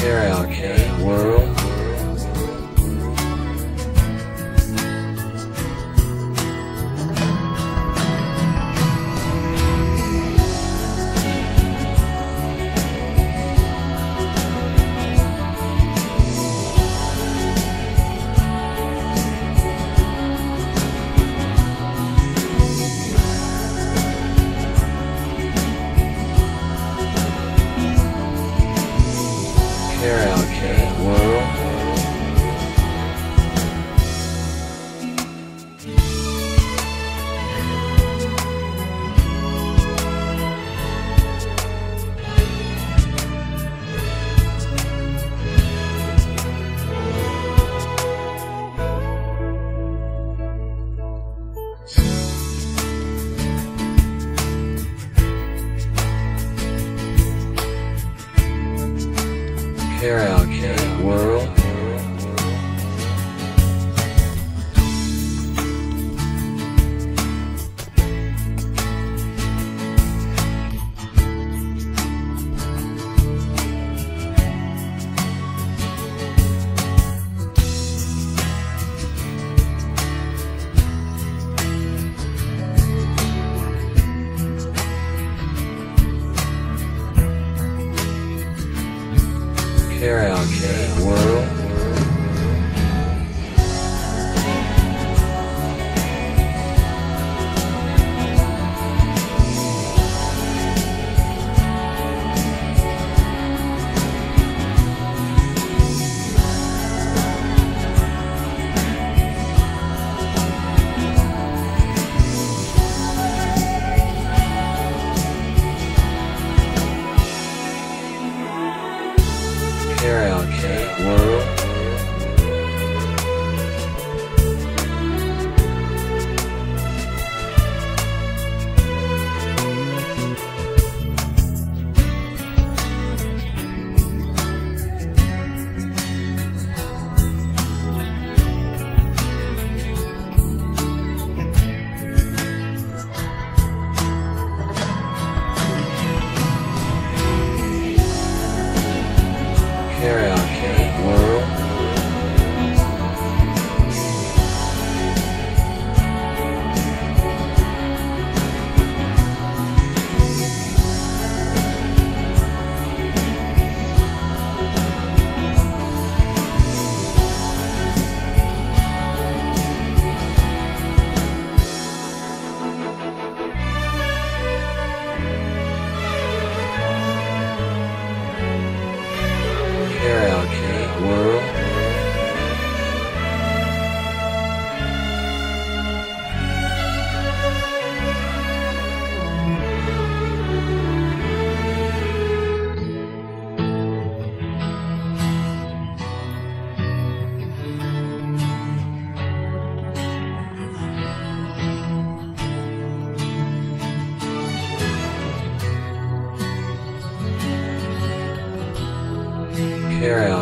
Karaoke Here I am. hair out, world. world. on.